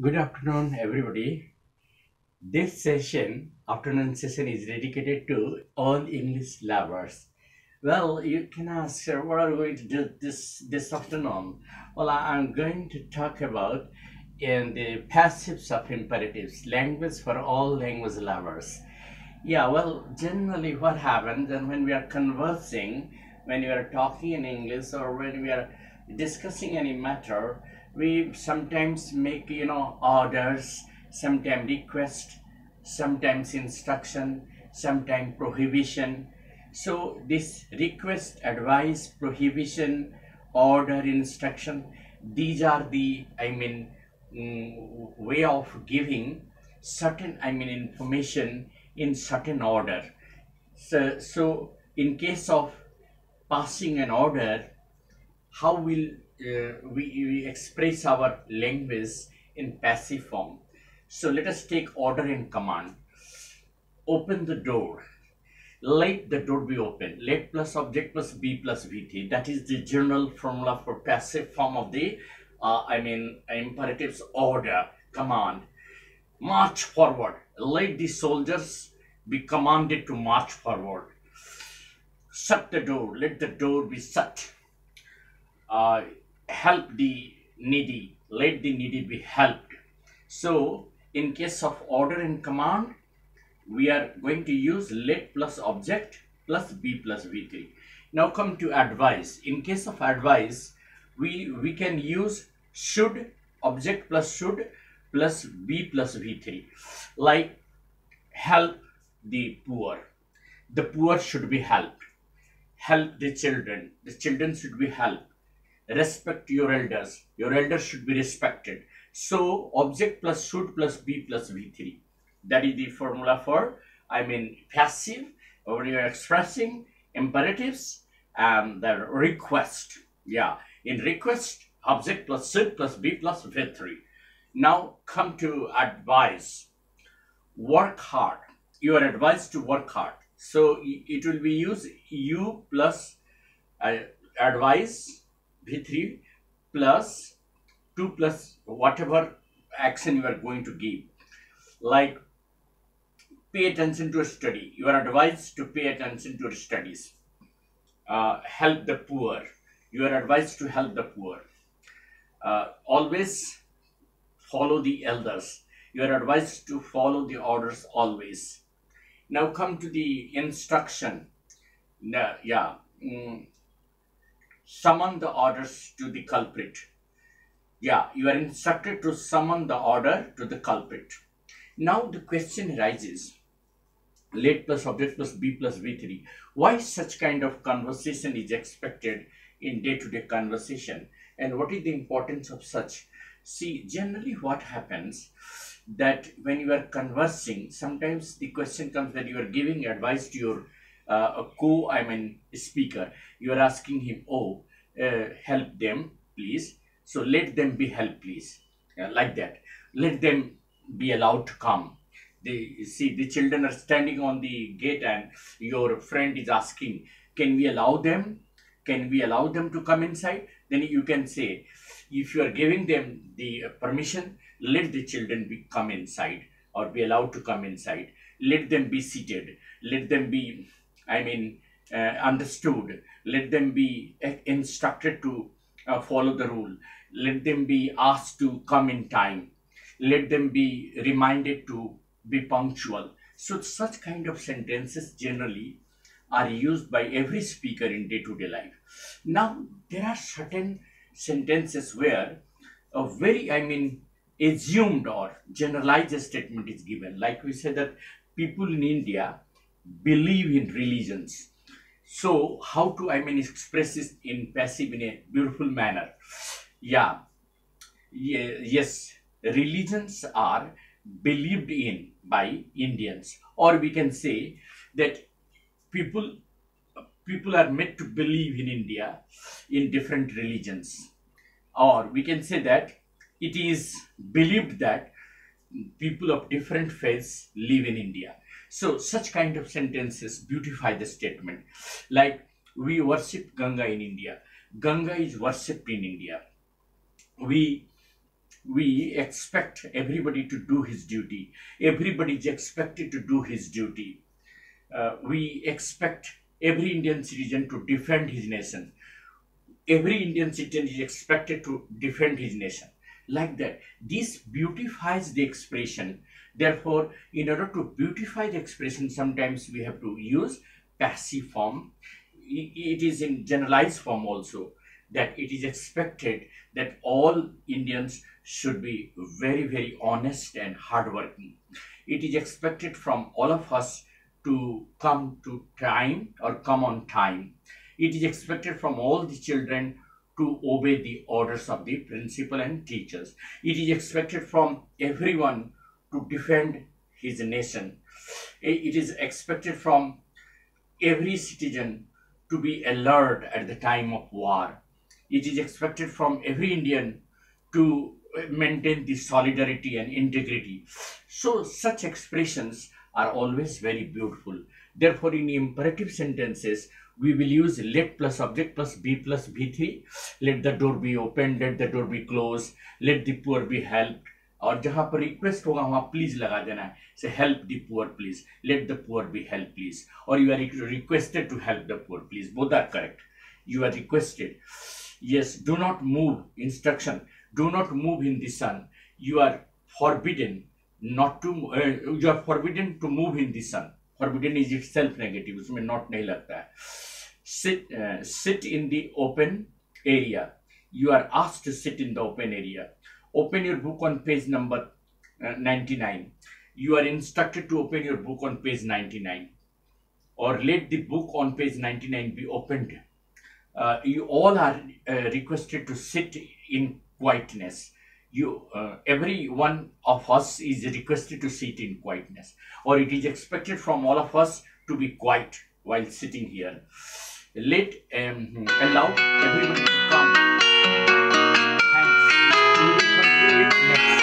Good afternoon, everybody. This session, afternoon session, is dedicated to all English lovers. Well, you can ask, what are we going to do this this afternoon? Well, I'm going to talk about in the passives of imperatives, language for all language lovers. Yeah, well, generally what happens and when we are conversing, when we are talking in English or when we are discussing any matter, we sometimes make, you know, orders, sometimes request, sometimes instruction, sometimes prohibition. So this request, advice, prohibition, order, instruction, these are the, I mean, mm, way of giving certain, I mean, information in certain order. So, so in case of passing an order, how will uh, we, we express our language in passive form? So let us take order and command. Open the door. Let the door be open. Let plus object plus be plus v3. That is the general formula for passive form of the, uh, I mean, imperatives order command. March forward. Let the soldiers be commanded to march forward. Shut the door. Let the door be shut. Uh, help the needy. Let the needy be helped. So, in case of order and command, we are going to use let plus object plus b plus v3 now come to advice. In case of advice we we can use should object plus should plus b plus v3 like help the poor. The poor should be helped. Help the children. The children should be helped respect your elders. Your elders should be respected. So object plus should plus b plus v3 that is the formula for i mean passive when you're expressing imperatives and the request. Yeah in request object plus should plus b plus v3 now come to advice. Work hard. You are advised to work hard. So it will be used u plus uh, advice v3 plus 2 plus whatever action you are going to give. Like pay attention to study. You are advised to pay attention to studies. Uh, help the poor. You are advised to help the poor. Uh, always follow the elders. You are advised to follow the orders always. Now come to the instruction. Yeah. Mm, summon the orders to the culprit. Yeah you are instructed to summon the order to the culprit. Now the question arises late plus object plus b plus v3 why such kind of conversation is expected in day-to-day conversation? And what is the importance of such? See generally what happens that when you are conversing sometimes the question comes that you are giving advice to your uh, a co i mean speaker. You are asking him oh uh, help them please. So let them be helped please. Yeah, like that. Let them be allowed to come. They see the children are standing on the gate and your friend is asking can we allow them? Can we allow them to come inside? Then you can say if you are giving them the permission let the children be come inside or be allowed to come inside. Let them be seated. Let them be i mean uh, understood. Let them be uh, instructed to uh, follow the rule. Let them be asked to come in time. Let them be reminded to be punctual. So such kind of sentences generally are used by every speaker in day-to-day life. Now there are certain sentences where a very i mean assumed or generalized statement is given. Like we say that people in india believe in religions. So how to i mean express this in passive in a beautiful manner. Yeah. Ye- yes religions are believed in by indians. Or we can say that people people are made to believe in india in different religions. Or we can say that it is believed that people of different faiths live in india so such kind of sentences beautify the statement like we worship ganga in india ganga is worshipped in india we we expect everybody to do his duty. Everybody is expected to do his duty. Uh, we expect every Indian citizen to defend his nation. Every Indian citizen is expected to defend his nation. Like that. This beautifies the expression. Therefore, in order to beautify the expression, sometimes we have to use passive form. It is in generalized form also that it is expected that all Indians should be very, very honest and hardworking. It is expected from all of us to come to time or come on time. It is expected from all the children to obey the orders of the principal and teachers. It is expected from everyone to defend his nation. Eh, it is expected from every citizen to be alert at the time of war. It is expected from every Indian to eh, maintain the solidarity and integrity. So such expressions are always very beautiful. Therefore, in imperative sentences, we will use let plus object plus be plus b3. Let the door be opened, let the door be closed, let the poor be helped. और जहां पर request होगा वहां please लगा देना है से help the poor please let the poor B help please और you are requested to help the poor please both are correct you are requested yes do not move instruction do not move in the sun you are forbidden not to uh, you are forbidden to move in the sun Forbidden is itself negative उसमें not नहीं लगता है। Sit in the open area you are asked to sit in the open area open your book on page number ninety nine you are instructed to open your book on page ninety nine और let the book on page ninety nine be opened you all are requested to sit in quietness you uh, every one of us is requested to sit in quietness. Or it is expected from all of us to be quiet while sitting here. Let um, allow everybody to come. Thanks. We will